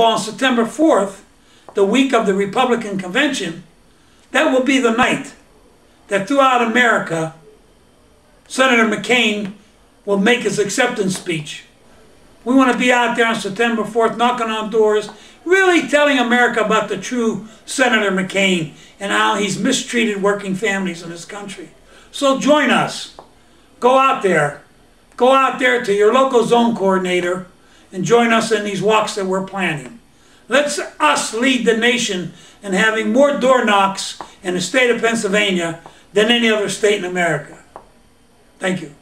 on September 4th, the week of the Republican convention, that will be the night that throughout America, Senator McCain will make his acceptance speech. We want to be out there on September 4th knocking on doors, really telling America about the true Senator McCain and how he's mistreated working families in this country. So join us. Go out there. Go out there to your local zone coordinator and join us in these walks that we're planning. Let's us lead the nation in having more door knocks in the state of Pennsylvania than any other state in America. Thank you.